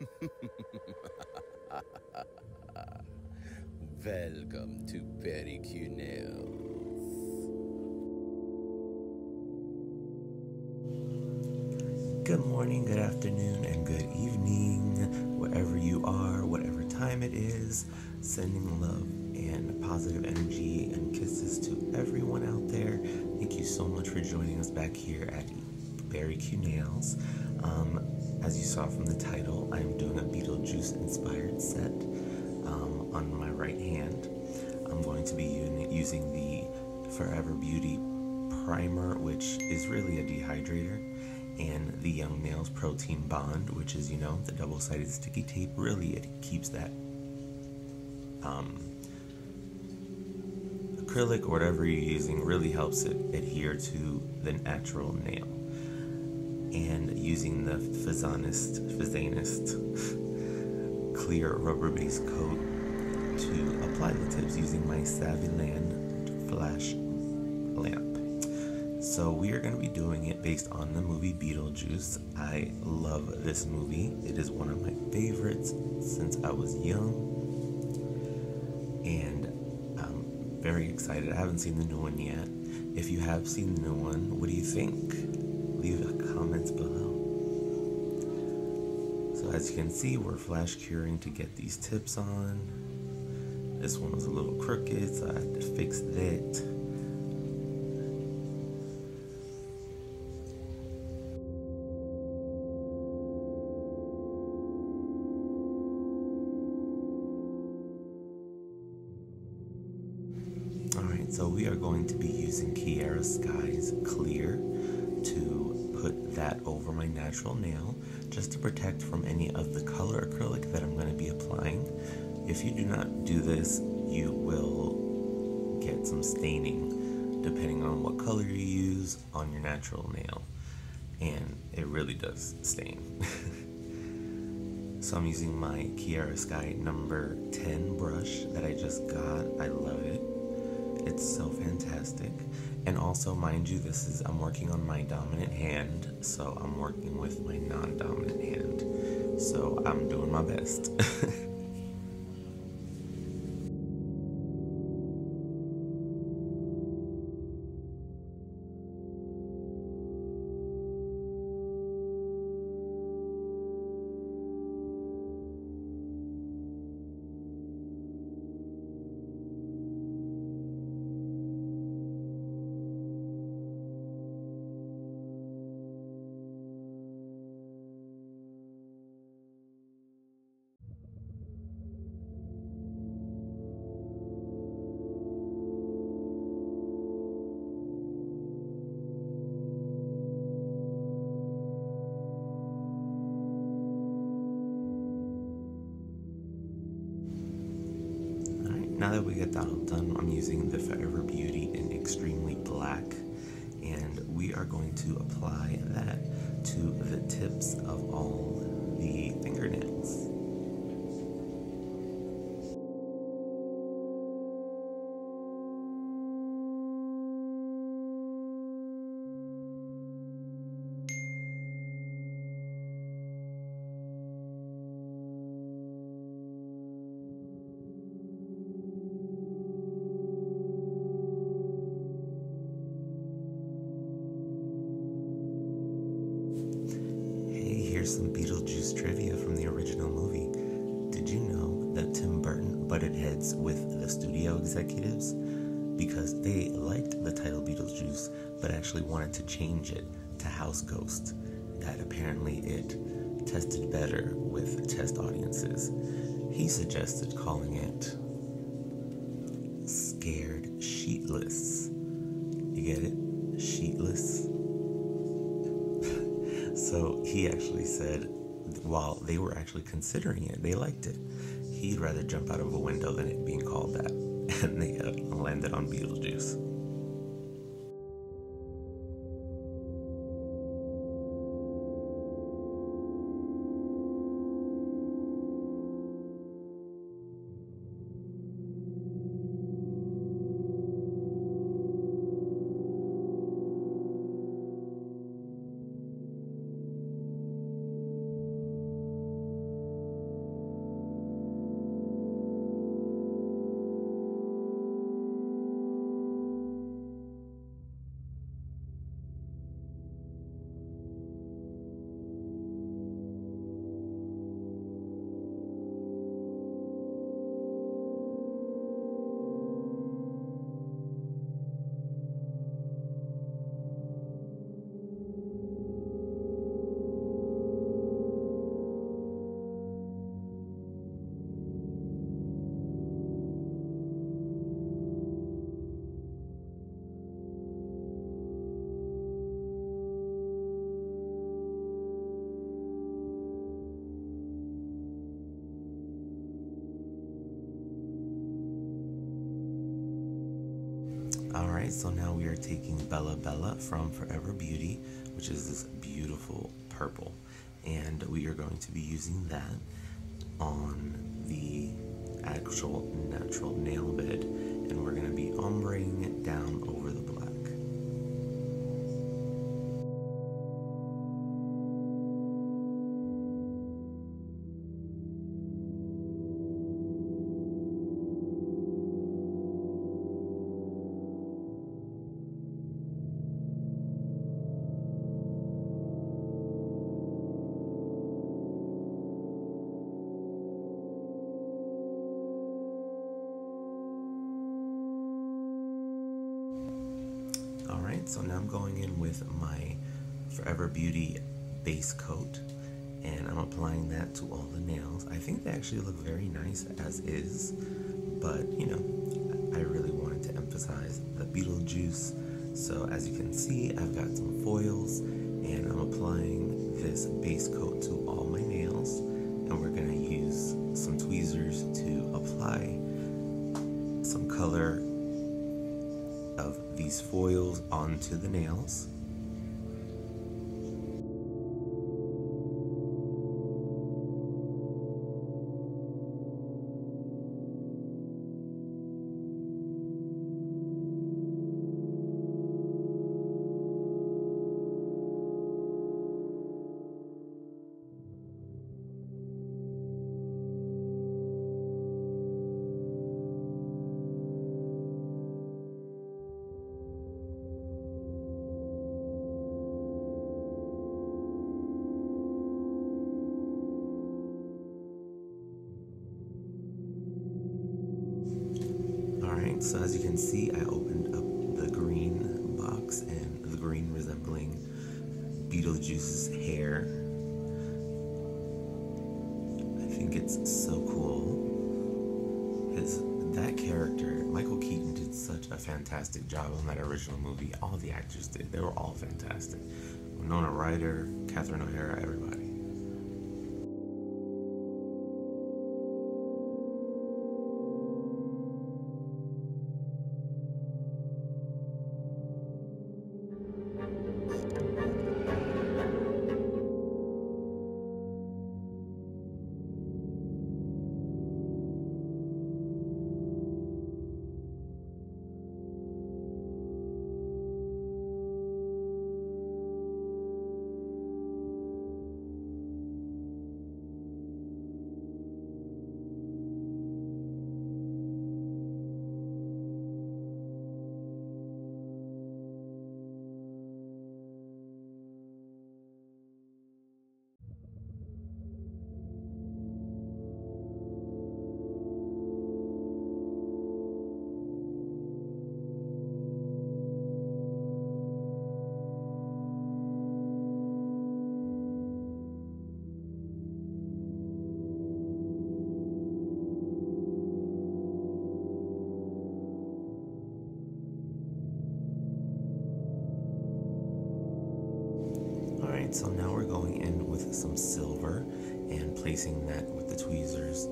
Welcome to Pedicure Nails. Good morning, good afternoon, and good evening, wherever you are, whatever time it is. Sending love and positive energy and kisses to everyone out there. Thank you so much for joining us back here at Beary Q Nails. Um, as you saw from the title, I'm doing a Beetlejuice inspired set um, on my right hand. I'm going to be using the Forever Beauty primer, which is really a dehydrator, and the Young Nails Protein Bond, which is, you know, the double sided sticky tape. Really, it keeps that um, acrylic or whatever you're using, really helps it adhere to the natural nail and using the Fzanest, Fzanest clear rubber-based coat to apply the tips using my Saviland flash lamp. So we are going to be doing it based on the movie Beetlejuice. I love this movie. It is one of my favorites since I was young. And I'm very excited. I haven't seen the new one yet. If you have seen the new one, what do you think? As you can see, we're flash curing to get these tips on. This one was a little crooked, so I had to fix that. Natural nail. And it really does stain. so I'm using my Kiara Sky number 10 brush that I just got. I love it. It's so fantastic. And also, mind you, this is I'm working on my dominant hand, so I'm working with my non-dominant hand. So I'm doing my best. Now that we get that all done, I'm using the Forever Beauty in Extremely Black, and we are going to apply that to the tips of all the fingernails. Wanted to change it to House Ghost. That apparently it tested better with test audiences. He suggested calling it Scared Sheetless. You get it? Sheetless. So he actually said, while they were actually considering it, they liked it. He'd rather jump out of a window than it being called that. And they uh, landed on Beetlejuice. So now we are taking Bella Bella from Forever Beauty, which is this beautiful purple. And we are going to be using that on the actual natural nail bed. And we're going to be ombreing it down my Forever Beauty base coat and I'm applying that to all the nails. I think they actually look very nice as is, but you know, I really wanted to emphasize the Beetlejuice. So as you can see, I've got some foils and I'm applying this base coat to all my nails and we're gonna use some tweezers to apply some color of these foils onto the nails. So as you can see, I opened up the green box and the green resembling Beetlejuice's hair. I think it's so cool. His that character, Michael Keaton did such a fantastic job on that original movie. All the actors did. They were all fantastic. Winona Ryder, Catherine O'Hara, everybody. Silver and placing that with the tweezers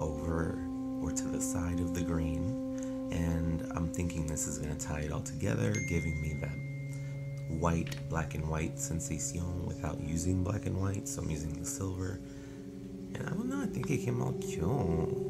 over or to the side of the green. And I'm thinking this is going to tie it all together, giving me that white, black and white sensation without using black and white. So I'm using the silver. And I don't know, I think it came out cute.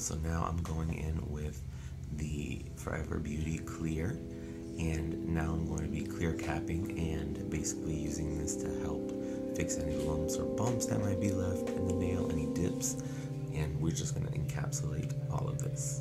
So now I'm going in with the Forever Beauty Clear. And now I'm going to be clear capping and basically using this to help fix any lumps or bumps that might be left in the nail, any dips. And we're just going to encapsulate all of this.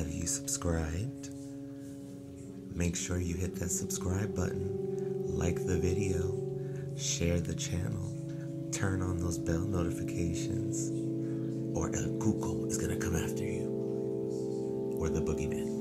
Have you subscribed? Make sure you hit that subscribe button, like the video, share the channel, turn on those bell notifications, or El Cuco is gonna come after you, or the boogeyman.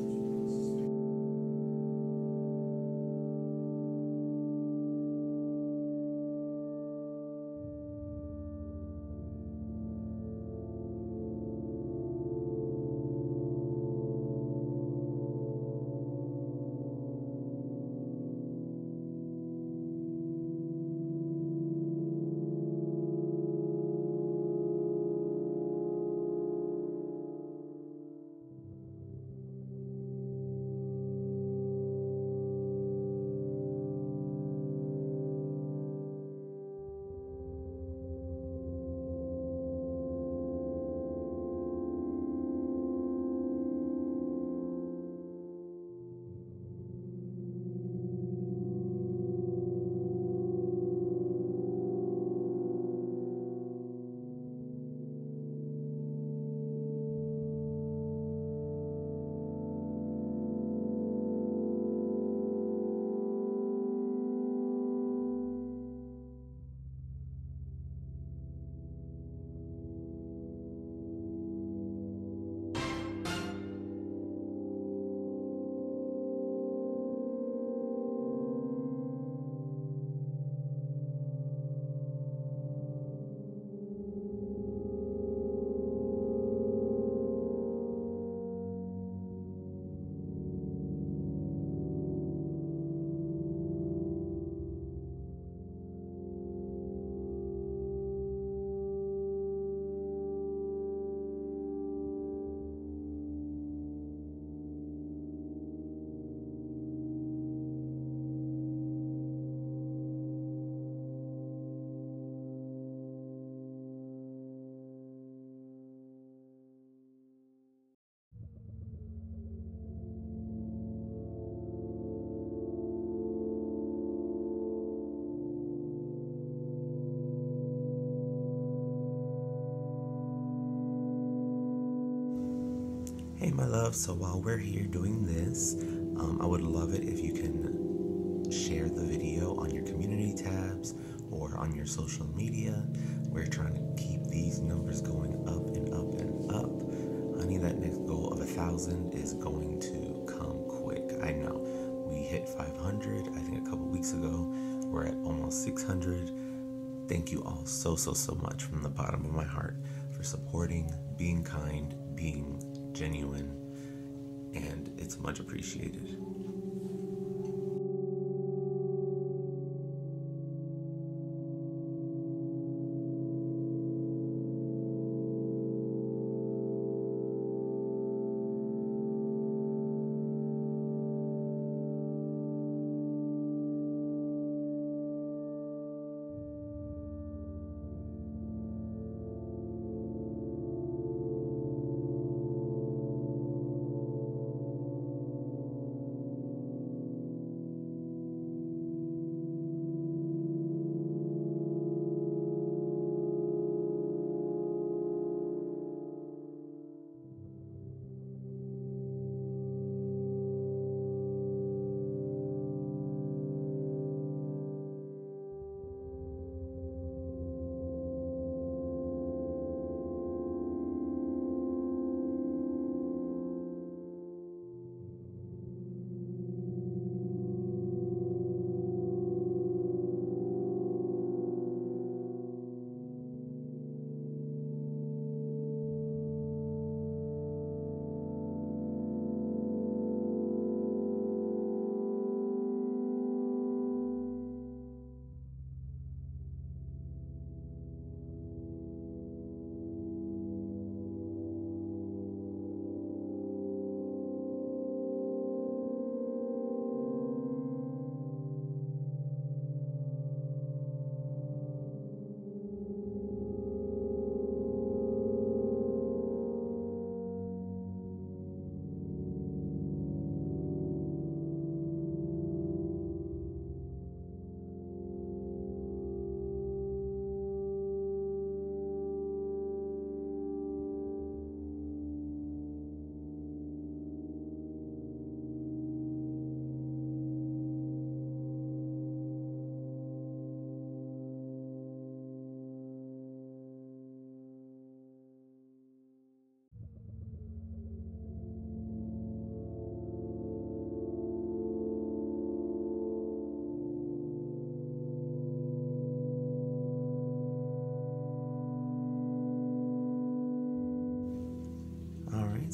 Love. So while we're here doing this, um, I would love it if you can share the video on your community tabs or on your social media. We're trying to keep these numbers going up and up and up. Honey, that next goal of a thousand is going to come quick. I know. We hit 500, I think a couple weeks ago. We're at almost 600. Thank you all so, so, so much from the bottom of my heart for supporting, being kind, being genuine, it's much appreciated.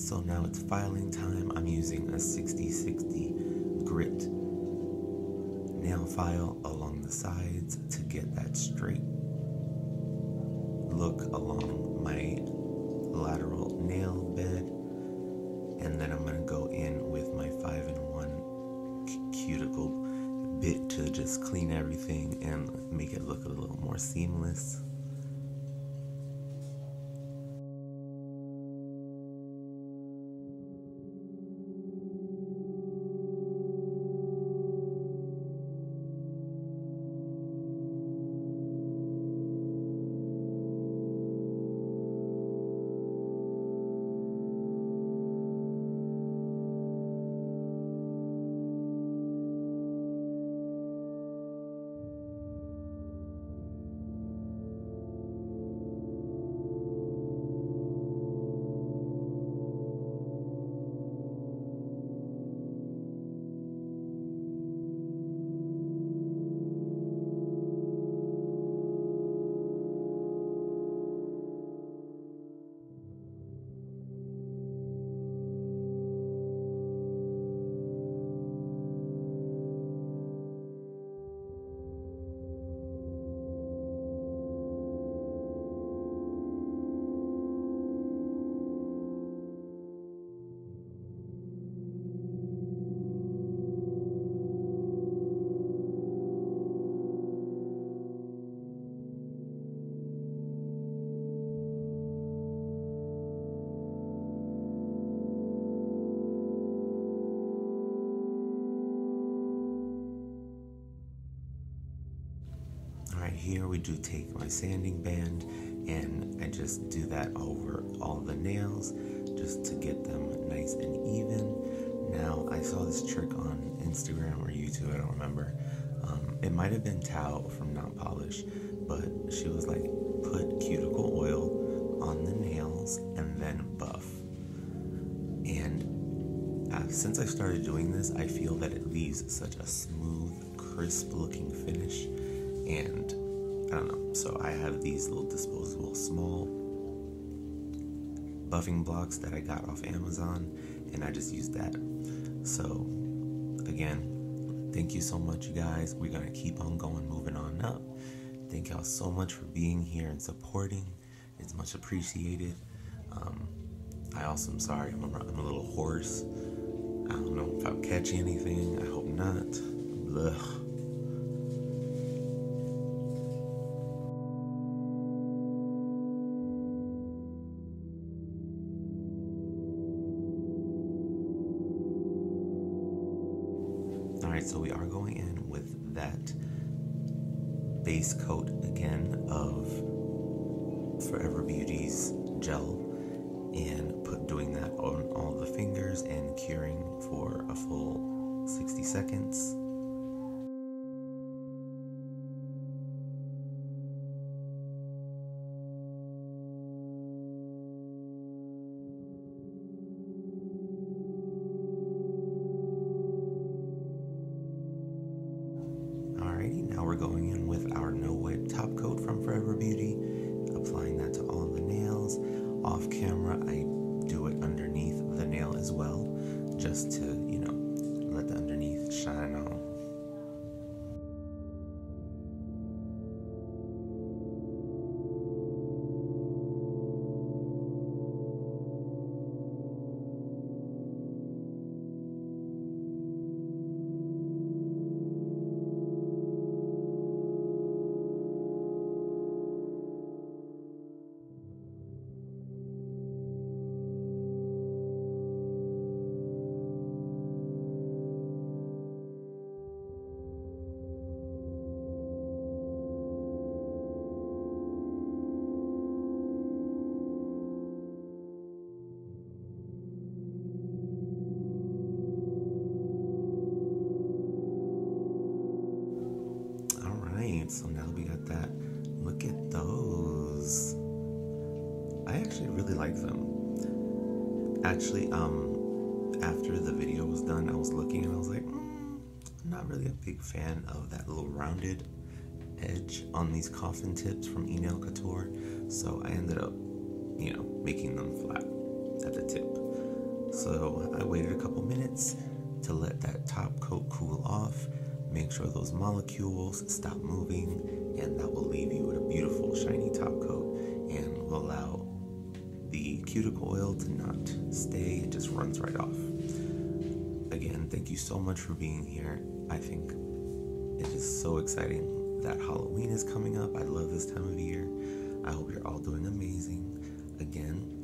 So now it's filing time. I'm using a 6060 grit nail file along the sides to get that straight look along my lateral nail bed. And then I'm going to go in with my 5 in 1 cuticle bit to just clean everything and make it look a little more seamless. Sanding band and I just do that over all the nails just to get them nice and even. Now, I saw this trick on Instagram or YouTube, I don't remember. Um, it might have been Tao from Not Polish, but she was like, put cuticle oil on the nails and then buff. And uh, since I started doing this, I feel that it leaves such a smooth, crisp looking finish. And I don't know. So I have these little disposable small buffing blocks that I got off Amazon, and I just use that. So again, thank you so much, you guys. We're gonna keep on going, moving on up. Thank y'all so much for being here and supporting. It's much appreciated. Um, I also am sorry, I'm a, I'm a little hoarse. I don't know if I'm catching anything. I hope not. We're going in with our no wipe top coat from Forever Beauty, applying that to all the nails. Off camera, I do it underneath the nail as well, just to, you know, let the underneath shine on. Actually, um, after the video was done, I was looking and I was like, mm, I'm not really a big fan of that little rounded edge on these coffin tips from Nail Couture. So I ended up, you know, making them flat at the tip. So I waited a couple minutes to let that top coat cool off. Make sure those molecules stop moving, and that will leave you with a beautiful shiny top coat and will allow cuticle oil to not stay, it just runs right off. Again, thank you so much for being here. I think it is so exciting that Halloween is coming up. I love this time of year. I hope you're all doing amazing. Again,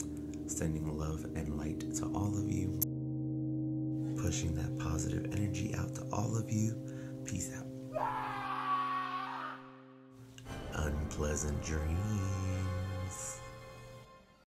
sending love and light to all of you, pushing that positive energy out to all of you. Peace out. Unpleasant dreams.